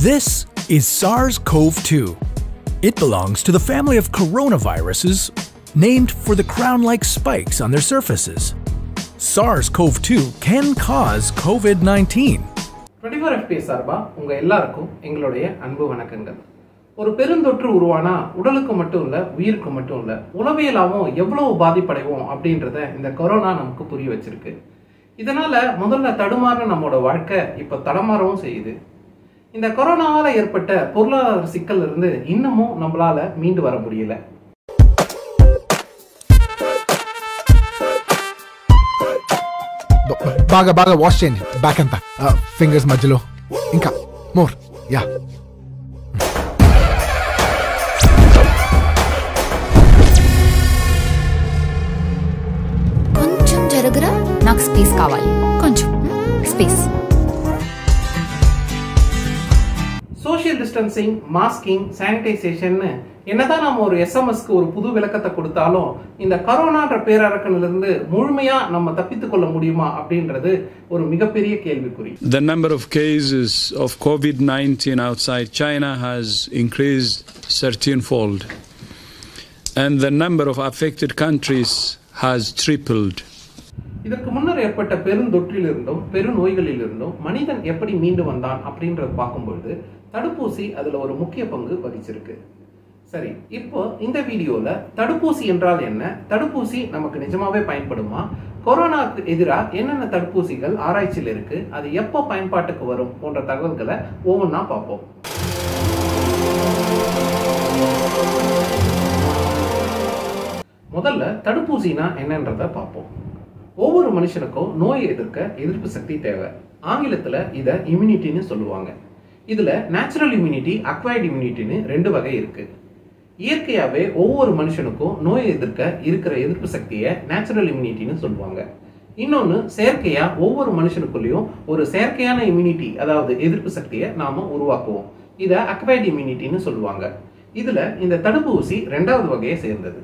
This is SARS-CoV-2. It belongs to the family of coronaviruses named for the crown-like spikes on their surfaces. SARS-CoV-2 can cause COVID-19. 24 FPS சார்பா உங்க எல்லாருக்கும் எங்களுடைய அன்பு வணக்கங்கள் ஒரு பெருந்தொற்று உருவானா உடலுக்கு மட்டும் இல்ல உயிருக்கு மட்டும் இல்ல உளவியலாவும் எவ்வளவு பாதிப்படைவோம் அப்படின்றத இந்த கொரோனா நமக்கு புரிய வச்சிருக்கு இதனால முதல்ல தடுமாற நம்மளோட வாழ்க்கை இப்ப தடமாறவும் செய்யுது இந்த கொரோனாவால ஏற்பட்ட பொருளாதார சிக்கல்ல இருந்து இன்னமும் நம்மளால மீண்டு வர முடியல బ- బాగా బాగా వాష్ చేయండి బ్యాక్ అంతా ఫింగర్స్ మధ్యలో ఇంకా మోర్ యా కొంచెం జరగరా నాకు స్పేస్ కావాలి కొంచెం டிஸ்டன்சிங் மாஸ்கிங் சானிடைசேஷன் என்னதான் நம்ம ஒரு எஸ்எம்எஸ்க்கு ஒரு புது விளக்கத்தை கொடுத்தாலும் இந்த கரோனான்ற பேரரக்கனிலிருந்து முழுமையா நம்ம தப்பித்துக் கொள்ள முடியுமா அப்படின்றது ஒரு மிகப்பெரிய கேள்விக்குறி The number of cases of COVID 19 outside China has increased 13 fold, and the number of affected countries has tripled. இதற்கு முன்னர் ஏற்பட்ட பெருந்தொற்றிலிருந்தும் பெருநோய்களிலிருந்தும் மனிதன் எப்படி மீண்டு வந்தான் அப்படின்றத பார்க்கும்பொழுது தடுப்பூசி அதில் ஒரு முக்கிய பங்கு வகிச்சிருக்கு. சரி இப்போ இந்த வீடியோல தடுப்பூசி என்றால் என்ன? தடுப்பூசி நமக்கு நிஜமாவே பயன்படுமா? கொரோனாக்கு எதிராக என்னென்ன தடுப்பூசிகள் ஆராய்ச்சியில் இருக்கு? அது எப்போ பயன்பாட்டுக்கு வரும்? போன்ற தகவல்களை ஒவ்வொன்றா பார்ப்போம். முதல்ல தடுப்பூசினா என்னன்றத பார்ப்போம். ஒவ்வொரு மனுஷனுக்கும் நோயை எதிர்க்க எதிர்ப்பு சக்தி தேவை. ஆங்கிலத்துல இதை இம்யூனிட்டின்னு சொல்லுவாங்க. இதுல நேச்சுரல் இம்யூனிட்டி அக்வைர்ட் இம்யூனிட்டின்னு ரெண்டு வகை இருக்கு. இயற்கையாவே ஒவ்வொரு மனுஷனுக்கும் நோய் எதிர்க்க இருக்கிற எதிர்ப்பு சக்தியை நேச்சுரல் இம்யூனிட்டின்னு சொல்லுவாங்க. இன்னொன்னு செயற்கையா ஒவ்வொரு மனுஷனுக்குள்ளேயும் ஒரு செயற்கையான இம்யூனிட்டி அதாவது எதிர்ப்பு சக்தியை நாம உருவாக்குவோம். இதை அக்வைர்ட் இம்யூனிட்டின்னு சொல்லுவாங்க. இதுல இந்த தடுப்பூசி ரெண்டாவது வகையை சேர்ந்தது.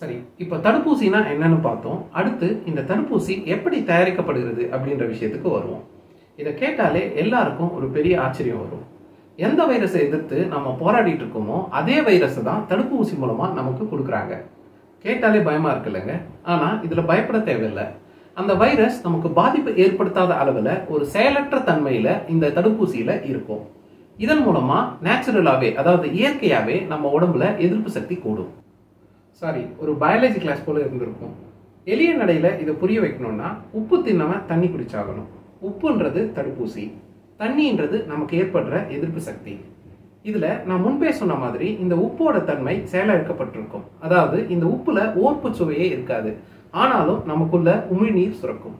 சரி இப்போ தடுப்பூசினா என்னன்னு பார்த்தோம். அடுத்து இந்த தடுப்பூசி எப்படி தயாரிக்கப்படுகிறது அப்படின்ற விஷயத்துக்கு வருவோம். இதை கேட்டாலே எல்லாருக்கும் ஒரு பெரிய ஆச்சரியம் வரும். எந்த வைரஸை எதிர்த்து நம்ம போராடிட்டு இருக்கோமோ அதே வைரஸை தான் தடுப்பூசி மூலமா நமக்கு கொடுக்குறாங்க. கேட்டாலே பயமா இருக்குல்லங்க ஆனா இதுல பயப்பட தேவையில்லை. அந்த வைரஸ் நமக்கு பாதிப்பு ஏற்படுத்தாத அளவுல ஒரு செயலற்ற தன்மையில இந்த தடுப்பூசியில இருக்கும். இதன் மூலமா நேச்சுரலாவே அதாவது இயற்கையாவே நம்ம உடம்புல எதிர்ப்பு சக்தி கூடும். சாரி ஒரு பயாலஜி கிளாஸ் போல இருந்திருக்கும். எளிய நடையில இதை புரிய வைக்கணும்னா உப்பு தின்னவன் தண்ணி குடிச்சாகணும். உப்புன்றது தடுப்பூசி தண்ணின்றது நமக்கு ஏற்படுற எதிர்ப்பு சக்தி. இதுல நான் முன்பே சொன்ன மாதிரி இந்த உப்போட தன்மை செயலறுக்கப்பட்டிருக்கும். அதாவது இந்த உப்புல ஓர்ப்பு சுவையே இருக்காது. ஆனாலும் நமக்குள்ள உமிழ்நீர் சுரக்கும்.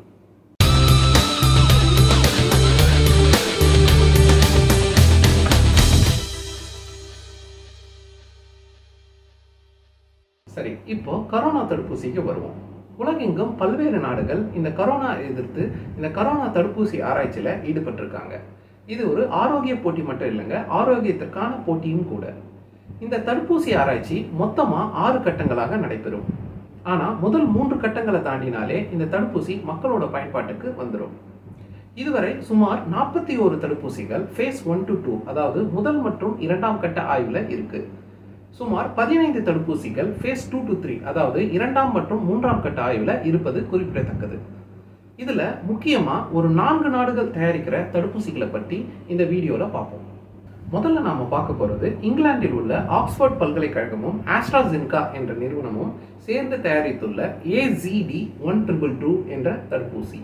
சரி இப்போ கரோனா தடுப்பூசிக்கு வருவோம். உலகெங்கும் பல்வேறு நாடுகள் இந்த கரோனா எதிர்த்து இந்த கரோனா தடுப்பூசி ஆராய்ச்சியில் ஈடுபட்டிருக்காங்க. இது ஒரு ஆரோக்கிய போட்டி மட்டும் இல்லைங்க ஆரோக்கியத்திற்கான போட்டியும் கூட. இந்த தடுப்பூசி ஆராய்ச்சி மொத்தமாக ஆறு கட்டங்களாக நடைபெறும். ஆனால் முதல் மூன்று கட்டங்களை தாண்டினாலே இந்த தடுப்பூசி மக்களோட பயன்பாட்டுக்கு வந்துடும் இதுவரை சுமார் நாற்பத்தி ஒரு தடுப்பூசிகள் ஃபேஸ் ஒன் டு டூ அதாவது முதல் மற்றும் இரண்டாம் கட்ட ஆய்வில் இருக்குது சுமார் பதினைந்து தடுப்பூசிகள் ஃபேஸ் டூ டு த்ரீ அதாவது இரண்டாம் மற்றும் மூன்றாம் கட்ட ஆய்வில் இருப்பது குறிப்பிடத்தக்கது. இதில் முக்கியமாக ஒரு நான்கு நாடுகள் தயாரிக்கிற தடுப்பூசிகளை பற்றி இந்த வீடியோவில் பார்ப்போம். முதல்ல நாம பார்க்க போறது இங்கிலாந்தில் உள்ள ஆக்ஸ்போர்ட் பல்கலைக்கழகமும் ஆஸ்ட்ராசின்கா என்ற நிறுவனமும் சேர்ந்து தயாரித்துள்ள ஏசிடி ஒன் ட்ரிபிள் டூ என்ற தடுப்பூசி.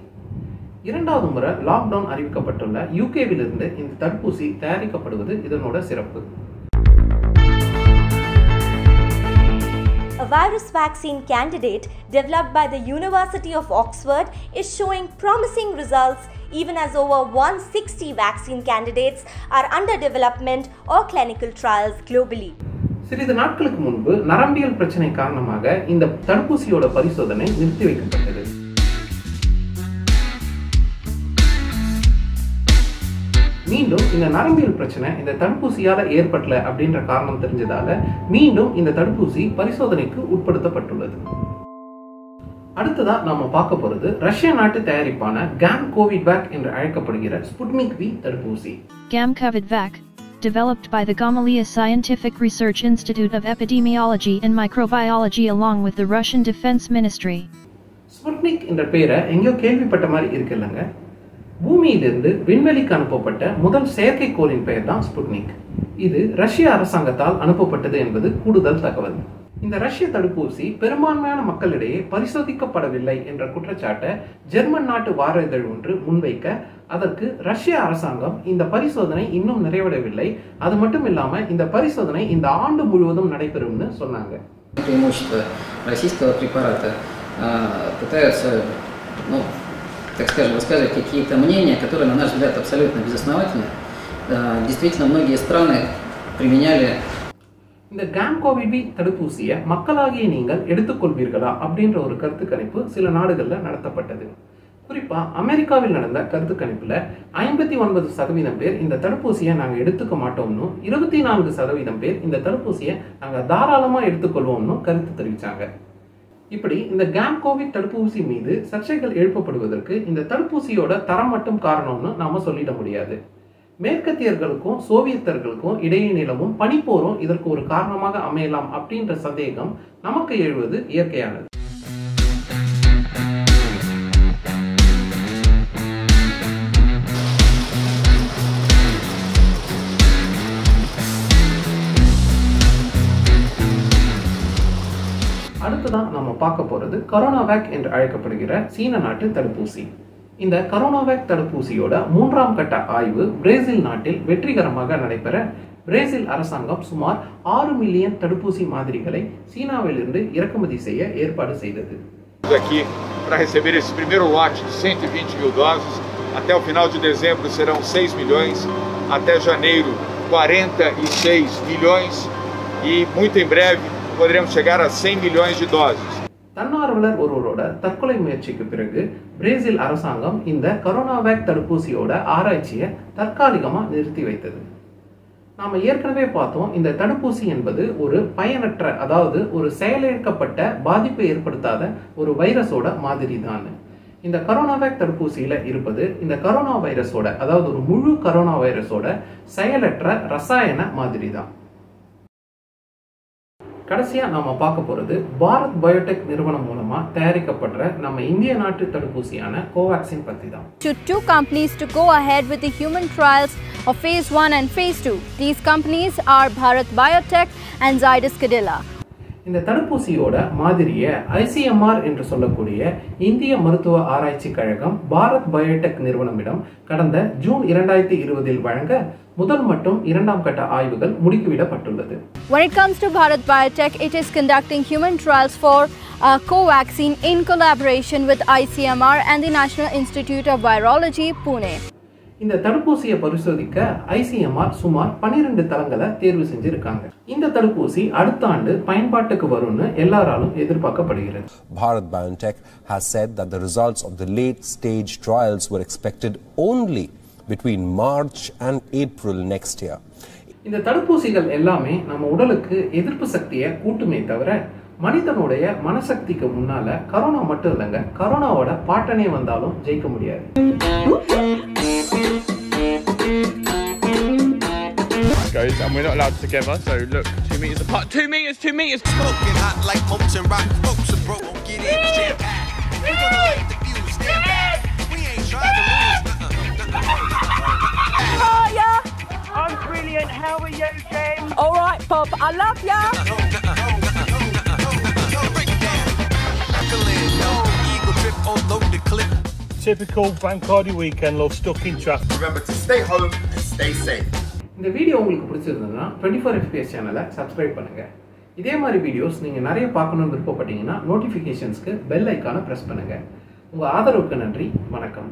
இரண்டாவது முறை லாக்டவுன் அறிவிக்கப்பட்டுள்ள யூகேவிலிருந்து இந்த தடுப்பூசி தயாரிக்கப்படுவது இதனோட சிறப்பு. A virus vaccine candidate developed by the University of Oxford is showing promising results even as over 160 vaccine candidates are under development or clinical trials globally. சிறிது நாட்களுக்கு முன்பு நரம்பியல் பிரச்சனை காரணமாக இந்த தடுப்பூசியோட பரிசோதனை நிறுத்தி வைக்கப்பட்டது மீண்டும் இந்த நரம்பியல் பிரச்சனை இந்த தடுப்பூசியால ஏற்படல அப்படின்ற காரணம் தெரிஞ்சதால மீண்டும் இந்த தடுப்பூசி பரிசோதனைக்கு உட்படுத்தப்பட்டுள்ளது. அடுத்ததா நாம பார்க்க போறது ரஷ்ய நாட்டு தயாரிப்பான கேம் கோவிட் வேக் என்று அழைக்கப்படுகிற ஸ்புட்னிக் வி தடுப்பூசி. Gamcovidvac, developed by the Gamaleya Scientific Research Institute of Epidemiology and Microbiology along with the Russian Defense Ministry. Sputnik என்ற பெயரை எங்கேயோ கேள்விப்பட்ட மாதிரி இருக்குல்லங்க பூமியிலிருந்து விண்வெளிக்கு அனுப்பப்பட்ட முதல் செயற்கைக்கோளின் பெயர் தான் ஸ்புட்னிக். இது ரஷ்ய அரசாங்கத்தால் அனுப்பப்பட்டது என்பது கூடுதல் தகவல். இந்த ரஷ்ய தடுப்பூசி பெரும்பான்மையான மக்களிடையே பரிசோதிக்கப்படவில்லை என்ற குற்றச்சாட்டை ஜெர்மன் நாட்டு வார இதழ் ஒன்று முன்வைக்க அதற்கு ரஷ்ய அரசாங்கம் இந்த பரிசோதனை இன்னும் நிறைவடையவில்லை. அது மட்டும் இல்லாம இந்த பரிசோதனை இந்த ஆண்டு முழுவதும் நடைபெறும்னு சொன்னாங்க. Преимущество так скажем, высказывать какие-то мнения, которые, на наш взгляд, абсолютно безосновательны. А, Действительно, многие страны применяли இந்த கேம் கோவிட் தடுப்பூசியை மக்களாகிய நீங்கள் எடுத்துக்கொள்வீர்களா அப்படின்ற ஒரு கருத்து கணிப்பு சில நாடுகளில் நடத்தப்பட்டது குறிப்பா அமெரிக்காவில் நடந்த கருத்து கணிப்புல ஐம்பத்தி ஒன்பது சதவீதம் பேர் இந்த தடுப்பூசியை நாங்க எடுத்துக்க மாட்டோம்னு இருபத்தி நான்கு சதவீதம் பேர் இந்த தடுப்பூசியை நாங்க தாராளமா எடுத்துக்கொள்வோம்னு கருத்து தெரிவிச்சாங்க இப்படி இந்த கேம் கோவிட் தடுப்பூசி மீது சர்ச்சைகள் எழுப்பப்படுவதற்கு இந்த தடுப்பூசியோட தரம் மட்டும் காரணம்னு நாம சொல்லிட முடியாது. மேற்கத்தியர்களுக்கும் சோவியத்தர்களுக்கும் இடையே நிலவும் பனிப்போரும் இதற்கு ஒரு காரணமாக அமையலாம் அப்படின்ற சந்தேகம் நமக்கு எழுவது இயற்கையானது. அடுத்ததான் நம்ம பார்க்க போறது கரோனாவேக் என்று அழைக்கப்படுகிற சீன நாட்டு தடுப்பூசி இந்த கரோனாவேக் தடுப்பூசியோட மூன்றாம் கட்ட ஆய்வு பிரேசில் நாட்டில் வெற்றிகரமாக நடைபெற பிரேசில் அரசாங்கம் சுமார் ஆறு மில்லியன் தடுப்பூசி மாதிரிகளை சீனாவிலிருந்து இறக்குமதி செய்ய ஏற்பாடு செய்தது para receber esse primeiro lote de 120 mil doses. Até o final de dezembro serão 6 milhões, até janeiro 46 e milhões e muito em breve poderíamos chegar a 100 milhões de doses. தன்னார்வலர் ஒருவரோட தற்கொலை முயற்சிக்கு பிறகு பிரேசில் அரசாங்கம் இந்த கரோனாவேக் தடுப்பூசியோட ஆராய்ச்சியை தற்காலிகமா நிறுத்தி வைத்தது. நாம ஏற்கனவே பார்த்தோம் இந்த தடுப்பூசி என்பது ஒரு பயனற்ற அதாவது ஒரு செயலிழக்கப்பட்ட பாதிப்பை ஏற்படுத்தாத ஒரு வைரஸோட மாதிரி தான் இந்த கரோனாவேக் தடுப்பூசியில இருப்பது இந்த கரோனா வைரஸோட அதாவது ஒரு முழு கரோனா வைரஸோட செயலற்ற ரசாயன மாதிரி தான் கடைசியா நாம பார்க்க போறது பாரத் பயோடெக் நிறுவனம் மூலமா தயாரிக்கப்படுற நம்ம இந்திய நாட்டு தடுப்பூசியான கோவாக்சின் பத்தி தான் to two companies to go ahead with the human trials of phase 1 and phase 2. These companies are Bharat Biotech and Zydus Cadila. இந்த தடுப்பூசியோட மாதிரியை ஐசிஎம்ஆர் என்று சொல்லக்கூடிய இந்திய மருத்துவ ஆராய்ச்சி கழகம் பாரத் பயோடெக் நிறுவனமிடம் கடந்த ஜூன் இரண்டாயிரத்தி இருபதில் வழங்க முதல் மற்றும் இரண்டாம் கட்ட ஆய்வுகள் முடுக்கிவிடப்பட்டுள்ளது When it comes to Bharat Biotech, it is conducting human trials for uh, Covaxin in collaboration with ICMR and the National Institute of Virology, Pune. இந்த தடுப்பூசியை பரிசோதிக்க ஐசிஎம்ஆர் சுமார் 12 தளங்களை தேர்வு செஞ்சிருக்காங்க. இந்த தடுப்பூசி அடுத்த ஆண்டு பயன்பாட்டுக்கு வரும்னு எல்லாராலும் எதிர்பார்க்கப்படுகிறது. Bharat Biotech has said that the results of the late stage trials were expected only between March and April next year. இந்த தடுப்பூசிகள் எல்லாமே நம்ம உடலுக்கு எதிர்ப்பு சக்தியை கூட்டுமே தவிர மனிதனுடைய மனசக்திக்கு முன்னால கரோனா மட்டும் இல்லைங்க கரோனாவோட பாட்டனே வந்தாலும் ஜெயிக்க முடியாது. Goes and we're not allowed together so look two meters apart two meters two meters smoking hot like molten rock folks and bro won't get in jam packed we gonna light the fuse stand back we ain't trying to lose Oh, yeah. I'm brilliant. How are you, James? All right, Pop. I love ya. eagle trip on loaded clip typical Bancardi weekend love stuck in traffic remember to stay home and stay safe இந்த video உங்களுக்கு பிடிச்சிருந்ததுன்னா twenty four FPS சேனலை subscribe பண்ணுங்க. இதே மாதிரி videos நீங்கள் நிறைய பார்க்கணும்னு விருப்பப்பட்டீங்கன்னா நோட்டிஃபிகேஷன்ஸ்க்கு பெல் ஐக்கானை ப்ரெஸ் பண்ணுங்கள் உங்கள் ஆதரவுக்கு நன்றி. வணக்கம்.